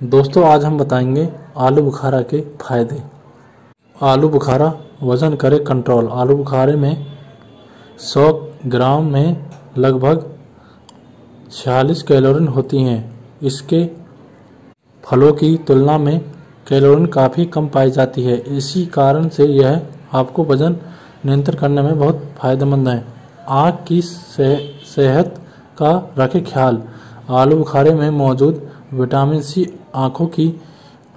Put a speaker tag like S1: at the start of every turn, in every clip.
S1: दोस्तों, आज हम बताएँगे आलू बुखारा के फ़ायदे। आलू बुखारा वज़न करे कंट्रोल आलू बुखारे में 100 ग्राम में लगभग 46 कैलोरी होती हैं। इसके फलों की तुलना में कैलोरी काफ़ी कम पाई जाती है। इसी कारण से यह आपको वज़न नियंत्रण करने में बहुत फ़ायदेमंद है। आँख की सेहत का रखे ख्याल। आलू बुखारे में मौजूद विटामिन सी आँखों की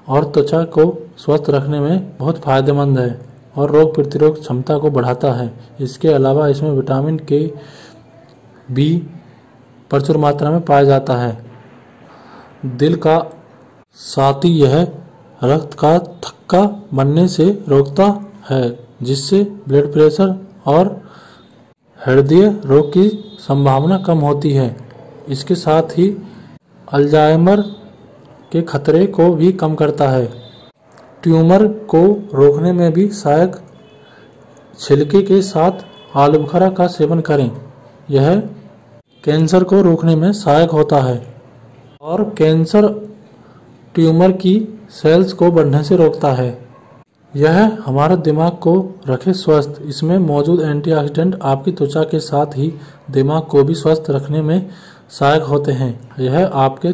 S1: और त्वचा को स्वस्थ रखने में बहुत फ़ायदेमंद है और रोग प्रतिरोध क्षमता को बढ़ाता है। इसके अलावा इसमें विटामिन के बी प्रचुर मात्रा में पाया जाता है। दिल का साथ ही यह रक्त का थक्का बनने से रोकता है, जिससे ब्लड प्रेशर और हृदय रोग की संभावना कम होती है। इसके साथ ही अल्जाइमर के खतरे को भी कम करता है। ट्यूमर को रोकने में भी सहायक। छिलके के साथ आलू बुखारा का सेवन करें। यह कैंसर को रोकने में सहायक होता है। और कैंसर ट्यूमर की सेल्स को बढ़ने से रोकता है। यह हमारे दिमाग को रखे स्वस्थ। इसमें मौजूद एंटीऑक्सीडेंट आपकी त्वचा के साथ ही दिमाग को भी स्वस्थ रखने में सहायक होते हैं। यह आपके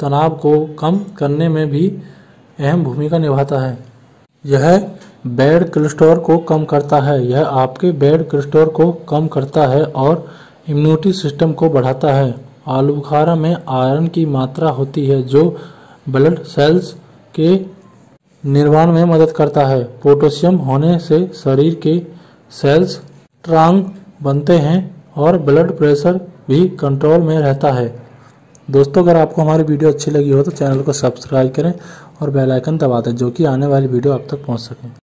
S1: तनाव को कम करने में भी अहम भूमिका निभाता है। यह बैड कोलेस्ट्रॉल को कम करता है, यह आपके बैड कोलेस्ट्रॉल को कम करता है और इम्यूनिटी सिस्टम को बढ़ाता है। आलू बुखारा में आयरन की मात्रा होती है, जो ब्लड सेल्स के निर्माण में मदद करता है। पोटेशियम होने से शरीर के सेल्स स्ट्रांग बनते हैं और ब्लड प्रेशर भी कंट्रोल में रहता है। दोस्तों, अगर आपको हमारी वीडियो अच्छी लगी हो तो चैनल को सब्सक्राइब करें और बेल आइकन दबा दें, जो कि आने वाली वीडियो आप तक पहुँच सके।